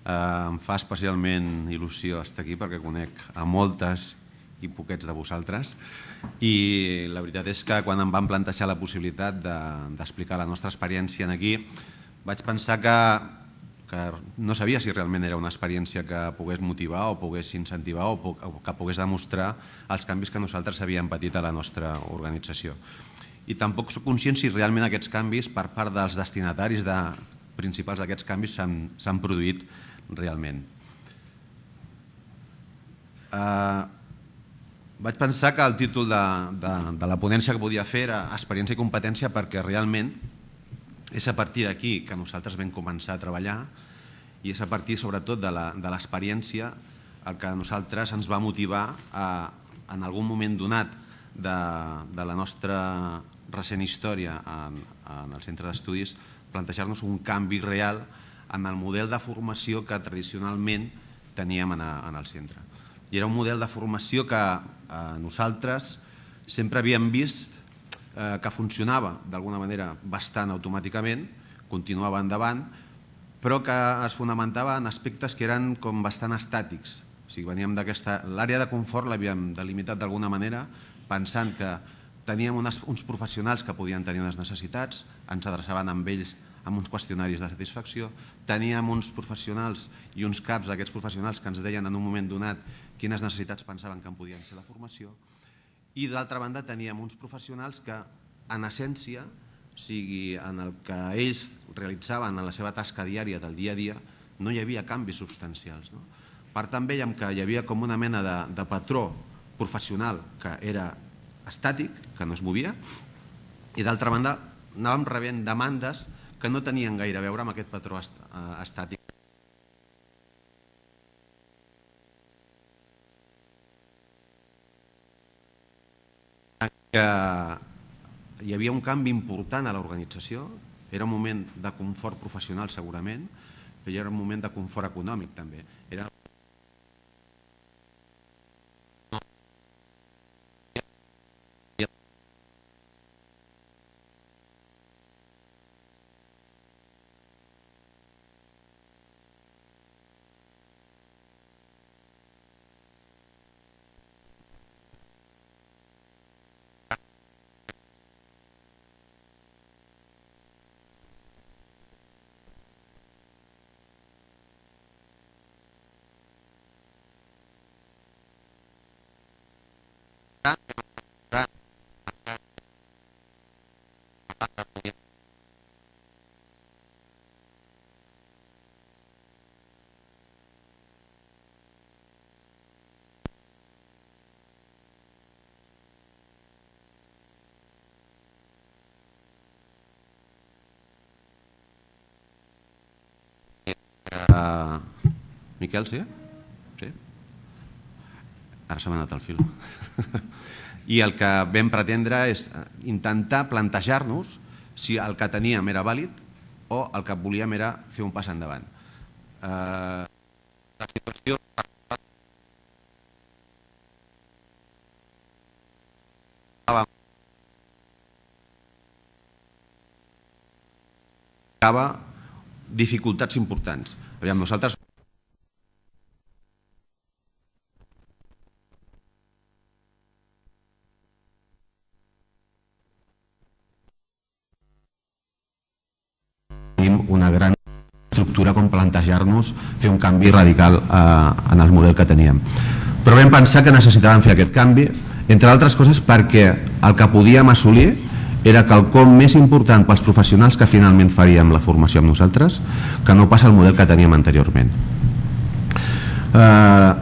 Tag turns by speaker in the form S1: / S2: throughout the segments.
S1: Eh, em fa especialment il·lusió estar aquí perquè conec a moltes i poquets de vosaltres i la veritat és que quan em van plantejar la possibilitat d'explicar de, la nostra experiència en aquí vaig pensar que, que no sabia si realment era una experiència que pogués motivar o pogués incentivar o, o que pogués demostrar els canvis que nosaltres havíem patit a la nostra organització. I tampoc soc conscient si realment aquests canvis per part dels destinataris de, principals d'aquests canvis s'han produït realment. Uh, vaig pensar que el títol de, de, de la ponència que podia fer era experiència i competència perquè realment és a partir d'aquí que nosaltres vam començar a treballar i és a partir sobretot de l'experiència el que a nosaltres ens va motivar a, en algun moment donat de, de la nostra recent història en, en el centre d'estudis plantejar-nos un canvi real en el model de formació que tradicionalment teníem en, el centre. I era un model de formació que eh, nosaltres sempre havíem vist eh, que funcionava d'alguna manera bastant automàticament, continuava endavant, però que es fonamentava en aspectes que eren com bastant estàtics. O sigui, veníem d'aquesta... L'àrea de confort l'havíem delimitat d'alguna manera pensant que teníem unes, uns professionals que podien tenir unes necessitats, ens adreçaven amb ells amb uns qüestionaris de satisfacció, teníem uns professionals i uns caps d'aquests professionals que ens deien en un moment donat quines necessitats pensaven que en podien ser la formació i d'altra banda teníem uns professionals que en essència, sigui, en el que ells realitzaven en la seva tasca diària del dia a dia, no hi havia canvis substancials. No? Per tant, veiem que hi havia com una mena de, de patró professional que era estàtic, que no es movia, i d'altra banda anàvem rebent demandes que no tenien gaire a veure amb aquest patró eh, estàtic. Que hi havia un canvi important a l'organització, era un moment de confort professional segurament, però era un moment de confort econòmic també. Era Miquel, sí? Sí? Ara s'ha anat el fil. I el que vam pretendre és eh, intentar plantejar-nos si el que teníem era vàlid o el que volíem era fer un pas endavant. Uh, la situació dificultats importants. Aviam, nosaltres plantejar-nos fer un canvi radical eh, en el model que teníem. Però vam pensar que necessitàvem fer aquest canvi, entre altres coses perquè el que podíem assolir era quelcom més important pels professionals que finalment faríem la formació amb nosaltres que no passa el model que teníem anteriorment. Eh,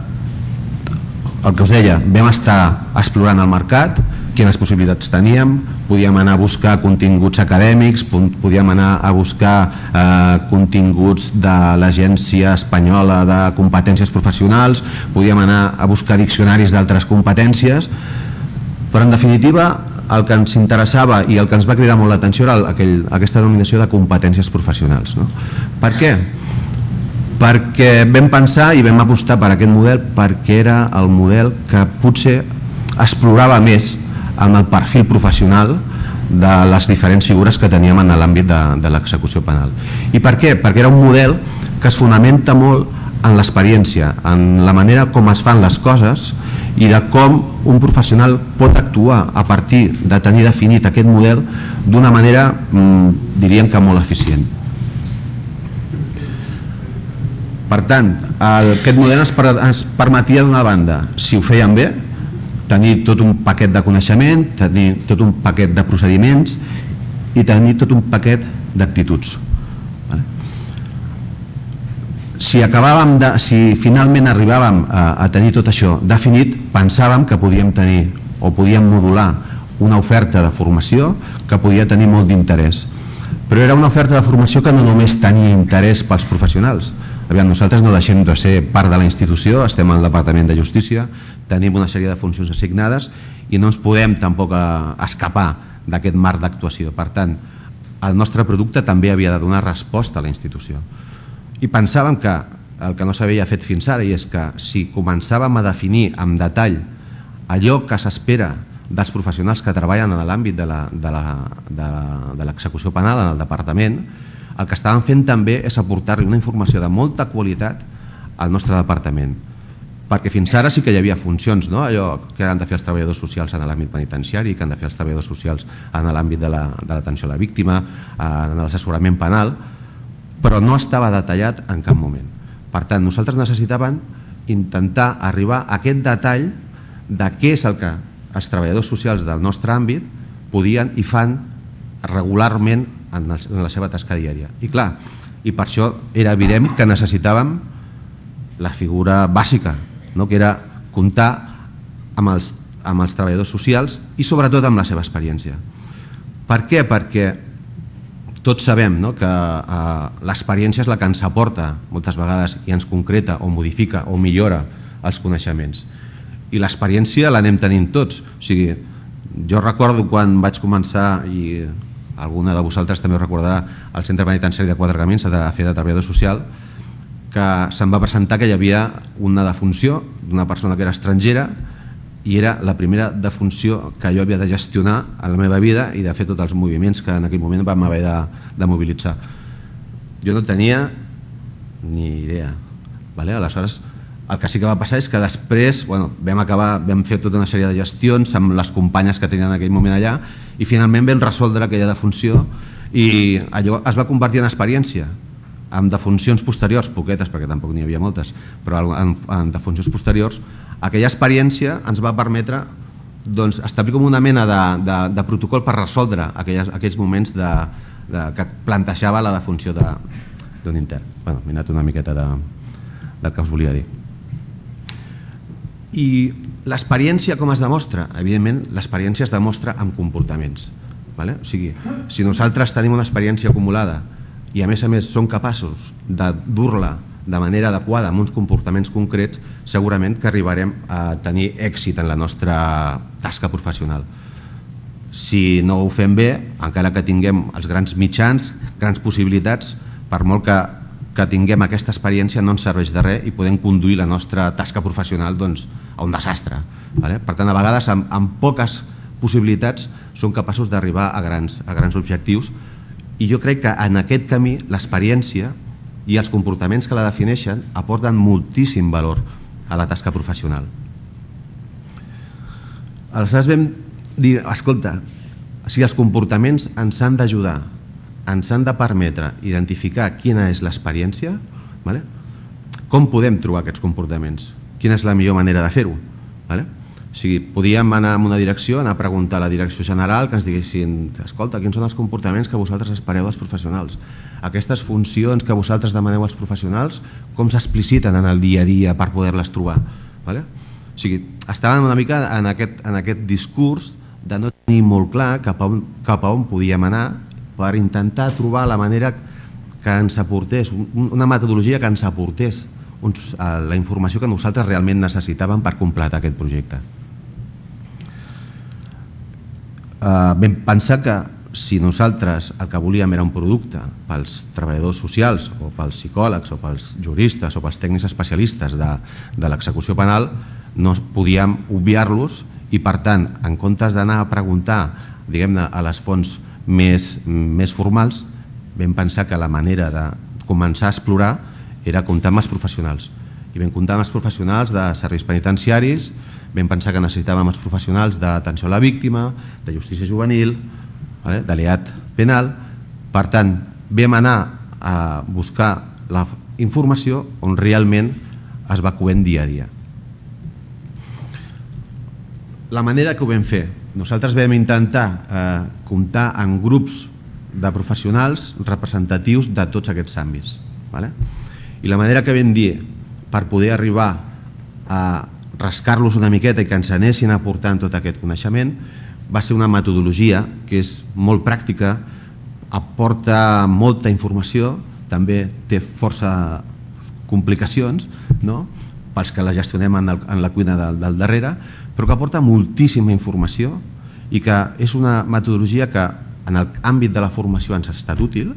S1: el que us deia, vam estar explorant el mercat, quines possibilitats teníem, podíem anar a buscar continguts acadèmics, podíem anar a buscar eh, continguts de l'Agència Espanyola de Competències Professionals, podíem anar a buscar diccionaris d'altres competències, però en definitiva el que ens interessava i el que ens va cridar molt l'atenció era aquell, aquesta denominació de competències professionals. No? Per què? Perquè vam pensar i vam apostar per aquest model perquè era el model que potser explorava més amb el perfil professional de les diferents figures que teníem en l'àmbit de, de l'execució penal. I per què? Perquè era un model que es fonamenta molt en l'experiència, en la manera com es fan les coses i de com un professional pot actuar a partir de tenir definit aquest model d'una manera, mmm, diríem que molt eficient. Per tant, aquest model ens permetia d'una banda, si ho feien bé, tenir tot un paquet de coneixement, tenir tot un paquet de procediments i tenir tot un paquet d'actituds. Si, acabàvem de, si finalment arribàvem a, a tenir tot això definit, pensàvem que podíem tenir o podíem modular una oferta de formació que podia tenir molt d'interès. Però era una oferta de formació que no només tenia interès pels professionals. Aviam, nosaltres no deixem de ser part de la institució, estem al Departament de Justícia, tenim una sèrie de funcions assignades i no ens podem tampoc eh, escapar d'aquest marc d'actuació. Per tant, el nostre producte també havia de donar resposta a la institució. I pensàvem que el que no s'havia fet fins ara i és que si començàvem a definir amb detall allò que s'espera dels professionals que treballen en l'àmbit de l'execució penal en el departament, el que estàvem fent també és aportar-li una informació de molta qualitat al nostre departament perquè fins ara sí que hi havia funcions, no? allò que han de fer els treballadors socials en l'àmbit penitenciari, que han de fer els treballadors socials en l'àmbit de l'atenció la, a la víctima, en l'assessorament penal, però no estava detallat en cap moment. Per tant, nosaltres necessitàvem intentar arribar a aquest detall de què és el que els treballadors socials del nostre àmbit podien i fan regularment en, la seva tasca diària. I clar, i per això era evident que necessitàvem la figura bàsica, no? que era comptar amb els, amb els treballadors socials i sobretot amb la seva experiència. Per què? Perquè tots sabem no? que eh, l'experiència és la que ens aporta moltes vegades i ens concreta o modifica o millora els coneixements. I l'experiència l'anem tenint tots. O sigui, jo recordo quan vaig començar, i alguna de vosaltres també ho recordarà, al Centre Penitenciari de Quatre Camins, a fer de treballador social, que se'm va presentar que hi havia una defunció d'una persona que era estrangera i era la primera defunció que jo havia de gestionar a la meva vida i de fer tots els moviments que en aquell moment vam haver de, de mobilitzar. Jo no tenia ni idea. Vale? Aleshores, el que sí que va passar és que després bueno, vam acabar, vam fer tota una sèrie de gestions amb les companyes que tenien en aquell moment allà i finalment vam resoldre aquella defunció i allò es va convertir en experiència amb defuncions posteriors, poquetes perquè tampoc n'hi havia moltes, però en, en defuncions posteriors aquella experiència ens va permetre doncs, establir com una mena de, de, de protocol per resoldre aquelles, aquells moments de, de, que plantejava la defunció d'un intern. Bueno, M'he anat una miqueta de, del que us volia dir. I l'experiència com es demostra? Evidentment, l'experiència es demostra amb comportaments. Vale? O sigui, si nosaltres tenim una experiència acumulada i a més a més som capaços de dur-la de manera adequada amb uns comportaments concrets, segurament que arribarem a tenir èxit en la nostra tasca professional. Si no ho fem bé, encara que tinguem els grans mitjans, grans possibilitats, per molt que, que tinguem aquesta experiència no ens serveix de res i podem conduir la nostra tasca professional doncs, a un desastre. Vale? Per tant, a vegades amb, amb poques possibilitats som capaços d'arribar a, grans, a grans objectius i jo crec que en aquest camí l'experiència i els comportaments que la defineixen aporten moltíssim valor a la tasca professional. Aleshores vam dir, escolta, si els comportaments ens han d'ajudar, ens han de permetre identificar quina és l'experiència, vale? com podem trobar aquests comportaments? Quina és la millor manera de fer-ho? Vale? O sigui, podíem anar en una direcció, anar a preguntar a la direcció general que ens diguessin, escolta, quins són els comportaments que vosaltres espereu dels professionals? Aquestes funcions que vosaltres demaneu als professionals, com s'expliciten en el dia a dia per poder-les trobar? Vale? O sigui, estàvem una mica en aquest, en aquest discurs de no tenir molt clar cap a, on, cap a on podíem anar per intentar trobar la manera que ens aportés, una metodologia que ens aportés uns, la informació que nosaltres realment necessitàvem per completar aquest projecte. Uh, vam pensar que si nosaltres el que volíem era un producte pels treballadors socials o pels psicòlegs o pels juristes o pels tècnics especialistes de, de l'execució penal, no podíem obviar-los i per tant, en comptes d'anar a preguntar diguem-ne a les fonts més, més formals, vam pensar que la manera de començar a explorar era comptar amb els professionals. I vam comptar amb els professionals de serveis penitenciaris, vam pensar que necessitàvem els professionals d'atenció a la víctima, de justícia juvenil, vale? d'aliat penal. Per tant, vam anar a buscar la informació on realment es va coent dia a dia. La manera que ho vam fer, nosaltres vam intentar eh, comptar en grups de professionals representatius de tots aquests àmbits. Vale? I la manera que vam dir per poder arribar a rascar-los una miqueta i que ens anessin aportant tot aquest coneixement va ser una metodologia que és molt pràctica, aporta molta informació, també té força complicacions no? pels que la gestionem en, el, en la cuina del, del darrere, però que aporta moltíssima informació i que és una metodologia que en l'àmbit de la formació ens ha estat útil,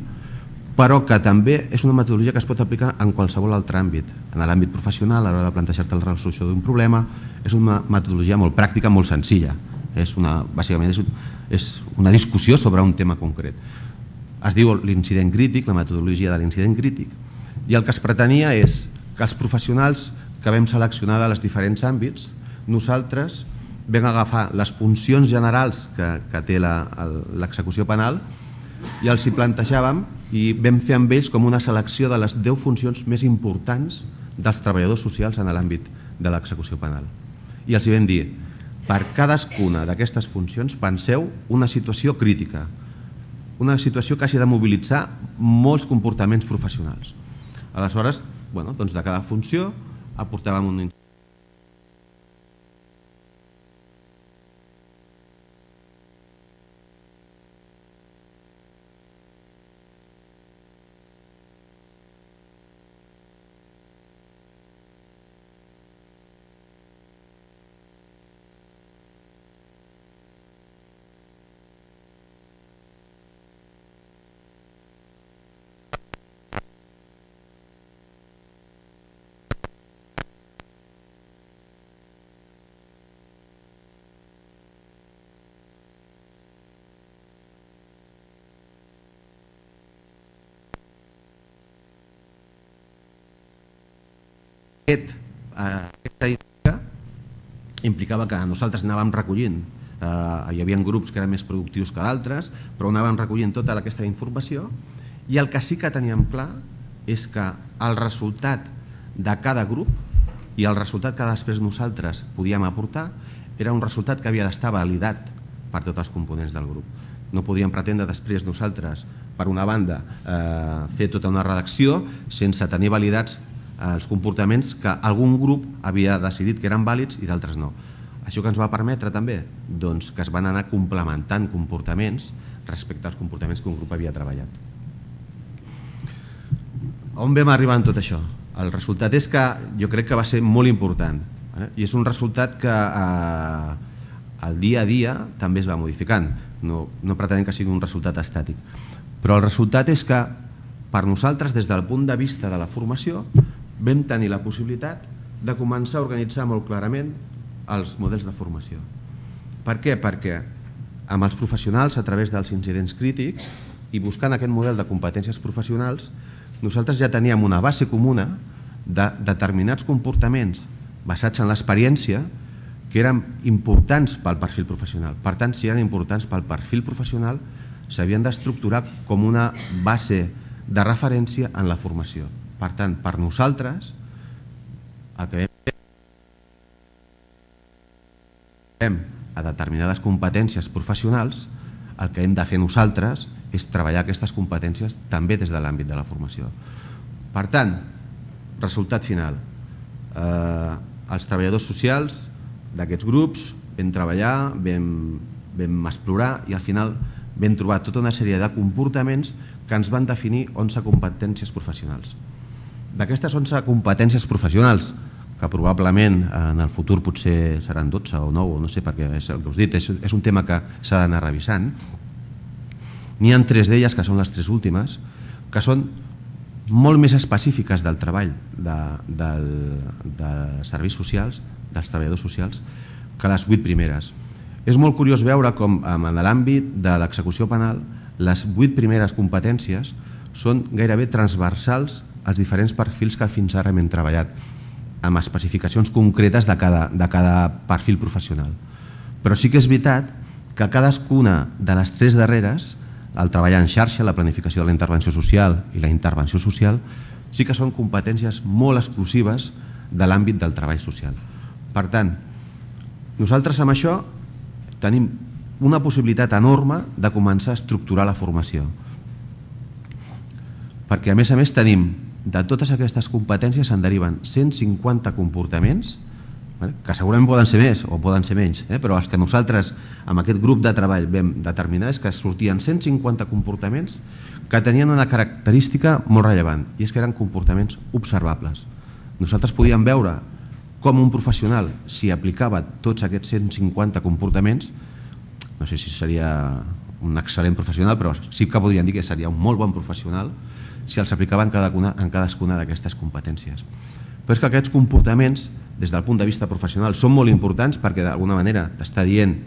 S1: però que també és una metodologia que es pot aplicar en qualsevol altre àmbit. En l'àmbit professional, a l'hora de plantejar-te la resolució d'un problema, és una metodologia molt pràctica, molt senzilla. És una, bàsicament és, és una discussió sobre un tema concret. Es diu l'incident crític, la metodologia de l'incident crític, i el que es pretenia és que els professionals que vam seleccionar de les diferents àmbits, nosaltres vam agafar les funcions generals que, que té l'execució penal i els hi plantejàvem i vam fer amb ells com una selecció de les 10 funcions més importants dels treballadors socials en l'àmbit de l'execució penal. I els hi vam dir, per cadascuna d'aquestes funcions penseu una situació crítica, una situació que hagi de mobilitzar molts comportaments professionals. Aleshores, bueno, doncs de cada funció aportàvem un Aquest, eh, aquesta idea implicava que nosaltres anàvem recollint, eh, hi havia grups que eren més productius que d'altres, però anàvem recollint tota aquesta informació i el que sí que teníem clar és que el resultat de cada grup i el resultat que després nosaltres podíem aportar era un resultat que havia d'estar validat per tots els components del grup. No podíem pretendre després nosaltres, per una banda, eh, fer tota una redacció sense tenir validats els comportaments que algun grup havia decidit que eren vàlids i d'altres no. Això que ens va permetre també doncs, que es van anar complementant comportaments respecte als comportaments que un grup havia treballat. On vam arribar en tot això? El resultat és que jo crec que va ser molt important eh? i és un resultat que eh, el dia a dia també es va modificant. No, no pretenem que sigui un resultat estàtic. Però el resultat és que per nosaltres, des del punt de vista de la formació, vam tenir la possibilitat de començar a organitzar molt clarament els models de formació. Per què? Perquè amb els professionals, a través dels incidents crítics i buscant aquest model de competències professionals, nosaltres ja teníem una base comuna de determinats comportaments basats en l'experiència que eren importants pel perfil professional. Per tant, si eren importants pel perfil professional, s'havien d'estructurar com una base de referència en la formació. Per tant, per nosaltres, el que hem a determinades competències professionals, el que hem de fer nosaltres és treballar aquestes competències també des de l'àmbit de la formació. Per tant, resultat final. Eh, els treballadors socials d'aquests grups vam treballar, vam, vam explorar i al final vam trobar tota una sèrie de comportaments que ens van definir 11 competències professionals. D'aquestes 11 competències professionals, que probablement en el futur potser seran 12 o 9, o no sé, perquè és el que us he dit, és, és un tema que s'ha d'anar revisant, n'hi ha tres d'elles, que són les tres últimes, que són molt més específiques del treball de, del, de serveis socials, dels treballadors socials, que les vuit primeres. És molt curiós veure com en l'àmbit de l'execució penal les vuit primeres competències són gairebé transversals als diferents perfils que fins ara hem treballat amb especificacions concretes de cada, de cada perfil professional. Però sí que és veritat que cadascuna de les tres darreres, el treball en xarxa, la planificació de la intervenció social i la intervenció social, sí que són competències molt exclusives de l'àmbit del treball social. Per tant, nosaltres amb això tenim una possibilitat enorme de començar a estructurar la formació. Perquè a més a més tenim, de totes aquestes competències se'n deriven 150 comportaments, que segurament poden ser més o poden ser menys, eh? però els que nosaltres amb aquest grup de treball vam determinar és que sortien 150 comportaments que tenien una característica molt rellevant i és que eren comportaments observables. Nosaltres podíem veure com un professional, si aplicava tots aquests 150 comportaments, no sé si seria un excel·lent professional, però sí que podríem dir que seria un molt bon professional si els aplicava en, cadascuna, en cadascuna d'aquestes competències. Però és que aquests comportaments, des del punt de vista professional, són molt importants perquè d'alguna manera t'està dient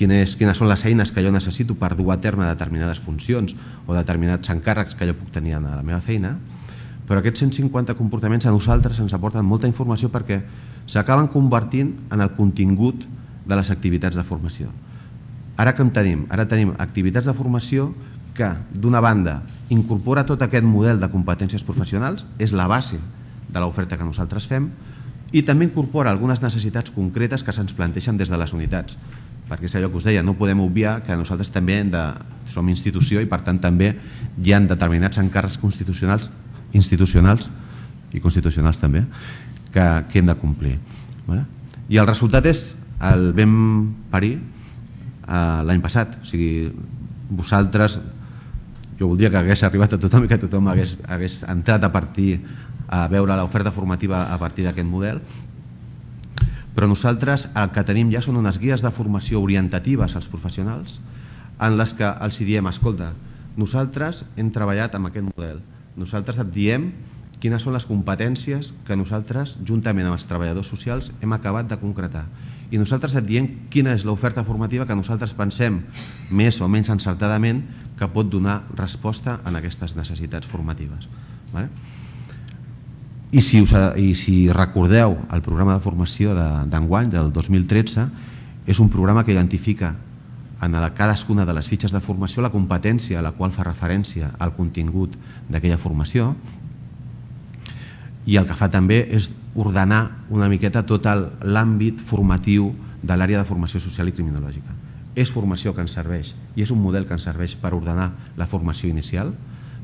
S1: quines, quines són les eines que jo necessito per dur a terme determinades funcions o determinats encàrrecs que jo puc tenir a la meva feina, però aquests 150 comportaments a nosaltres ens aporten molta informació perquè s'acaben convertint en el contingut de les activitats de formació. Ara que en tenim? Ara tenim activitats de formació que, d'una banda, incorpora tot aquest model de competències professionals, és la base de l'oferta que nosaltres fem, i també incorpora algunes necessitats concretes que se'ns planteixen des de les unitats, perquè és allò que us deia, no podem obviar que nosaltres també hem de, som institució i per tant també hi ha determinats encàrrecs constitucionals institucionals i constitucionals també que, que hem de complir. Vale? I el resultat és el vam parir eh, l'any passat. O sigui, vosaltres, jo voldria que hagués arribat a tothom i que tothom hagués, hagués entrat a partir a veure l'oferta formativa a partir d'aquest model, però nosaltres el que tenim ja són unes guies de formació orientatives als professionals en les que els diem, escolta, nosaltres hem treballat amb aquest model, nosaltres et diem quines són les competències que nosaltres, juntament amb els treballadors socials, hem acabat de concretar. I nosaltres et diem quina és l'oferta formativa que nosaltres pensem, més o menys encertadament, que pot donar resposta en aquestes necessitats formatives. Vale? I, si us, I si recordeu el programa de formació d'enguany, de, del 2013, és un programa que identifica en la cadascuna de les fitxes de formació la competència a la qual fa referència al contingut d'aquella formació i el que fa també és ordenar una miqueta tot l'àmbit formatiu de l'àrea de formació social i criminològica. És formació que ens serveix i és un model que ens serveix per ordenar la formació inicial.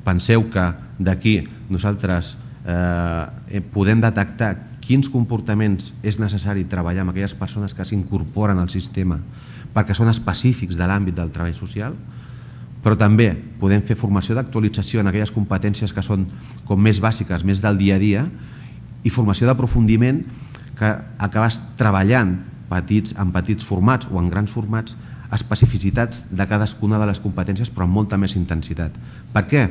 S1: Penseu que d'aquí nosaltres eh, podem detectar quins comportaments és necessari treballar amb aquelles persones que s'incorporen al sistema perquè són específics de l'àmbit del treball social, però també podem fer formació d'actualització en aquelles competències que són com més bàsiques, més del dia a dia, i formació d'aprofundiment que acabes treballant petits, petits formats o en grans formats especificitats de cadascuna de les competències però amb molta més intensitat. Per què?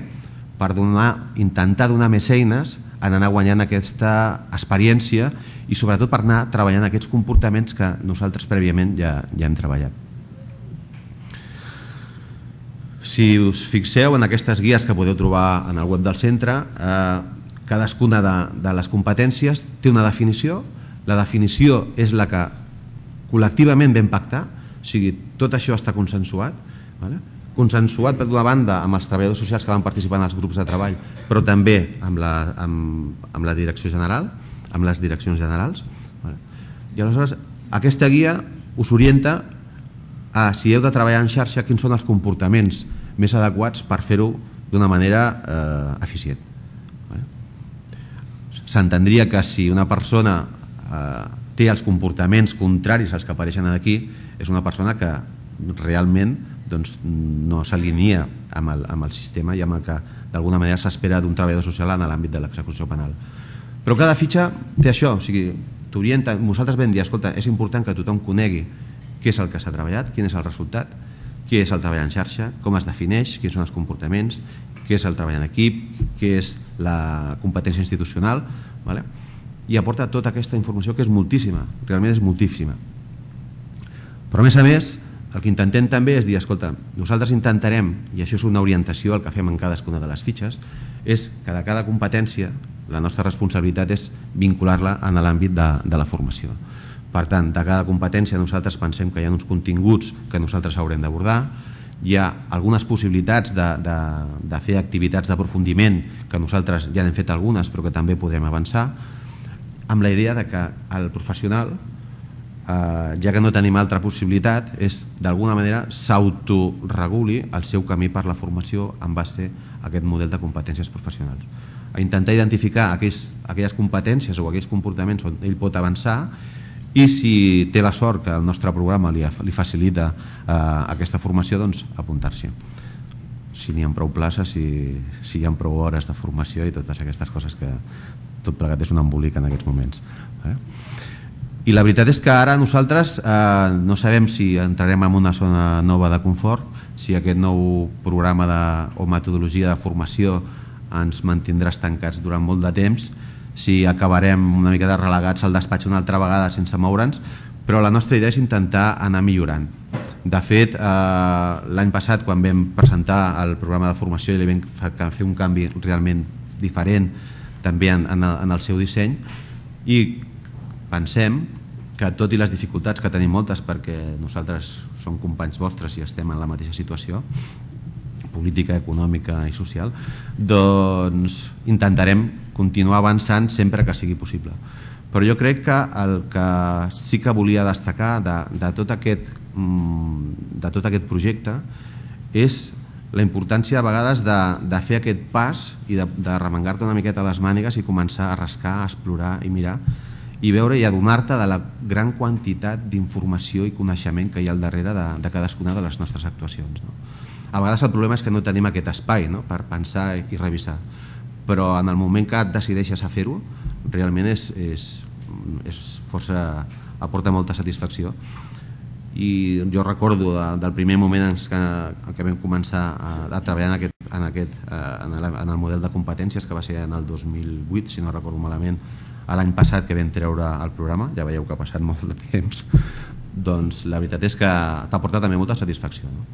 S1: Per donar, intentar donar més eines en anar guanyant aquesta experiència i sobretot per anar treballant aquests comportaments que nosaltres prèviament ja, ja hem treballat. Si us fixeu en aquestes guies que podeu trobar en el web del centre, eh, cadascuna de, de les competències té una definició, la definició és la que col·lectivament vam pactar, o sigui, tot això està consensuat, vale? consensuat per d'una banda amb els treballadors socials que van participar en els grups de treball, però també amb la, amb, amb la direcció general, amb les direccions generals. I aleshores aquesta guia us orienta a si heu de treballar en xarxa quins són els comportaments més adequats per fer-ho d'una manera eh, eficient. S'entendria que si una persona eh, té els comportaments contraris als que apareixen aquí, és una persona que realment doncs, no s'alinia amb, el, amb el sistema i amb el que d'alguna manera s'espera d'un treballador social en l'àmbit de l'execució penal. Però cada fitxa té això, o sigui, t'orienta, nosaltres vam dir, escolta, és important que tothom conegui què és el que s'ha treballat, quin és el resultat, què és el treball en xarxa, com es defineix, quins són els comportaments, què és el treball en equip, què és la competència institucional, vale? I aporta tota aquesta informació que és moltíssima, realment és moltíssima. Però a més a més, el que intentem també és dir, escolta, nosaltres intentarem, i això és una orientació el que fem en cadascuna de les fitxes, és que de cada competència la nostra responsabilitat és vincular-la en l'àmbit de, de la formació. Per tant, de cada competència nosaltres pensem que hi ha uns continguts que nosaltres haurem d'abordar, hi ha algunes possibilitats de, de, de fer activitats d'aprofundiment que nosaltres ja n'hem fet algunes però que també podrem avançar amb la idea de que el professional eh, ja que no tenim altra possibilitat és d'alguna manera s'autoreguli el seu camí per la formació en base a aquest model de competències professionals a intentar identificar aquells, aquelles competències o aquells comportaments on ell pot avançar i si té la sort que el nostre programa li, li facilita eh, aquesta formació, doncs apuntar-s'hi. Si n'hi ha prou places, si, si hi ha prou hores de formació i totes aquestes coses que tot plegat és un embolic en aquests moments. Eh? I la veritat és que ara nosaltres eh, no sabem si entrarem en una zona nova de confort, si aquest nou programa de, o metodologia de formació ens mantindrà estancats durant molt de temps, si acabarem una mica de relegats al despatx una altra vegada sense moure'ns, però la nostra idea és intentar anar millorant. De fet, eh, l'any passat, quan vam presentar el programa de formació i li vam fer un canvi realment diferent també en, en, el, en el seu disseny i pensem que tot i les dificultats que tenim moltes perquè nosaltres som companys vostres i estem en la mateixa situació, política, econòmica i social, doncs intentarem continuar avançant sempre que sigui possible. Però jo crec que el que sí que volia destacar de, de, tot, aquest, mm, de tot aquest projecte és la importància a vegades de, de fer aquest pas i de, de remengar-te una miqueta les mànigues i començar a rascar, a explorar i mirar i veure i adonar-te de la gran quantitat d'informació i coneixement que hi ha al darrere de, de cadascuna de les nostres actuacions. No? A vegades el problema és que no tenim aquest espai no? per pensar i revisar, però en el moment que et decideixes a fer-ho, realment és, és, és força, aporta molta satisfacció. I jo recordo de, del primer moment en què, en què vam començar a, a treballar en aquest, en, aquest, eh, en, el, en el model de competències, que va ser en el 2008, si no recordo malament, l'any passat que vam treure el programa, ja veieu que ha passat molt de temps, doncs la veritat és que t'ha portat també molta satisfacció. No?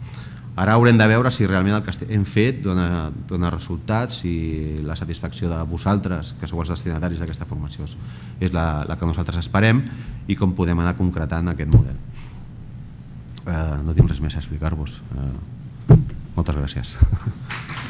S1: Ara haurem de veure si realment el que hem fet dona, dona resultats i la satisfacció de vosaltres, que sou els destinataris d'aquesta formació, és la, la que nosaltres esperem i com podem anar concretant aquest model. Eh, no tinc res més a explicar-vos. Eh, moltes gràcies.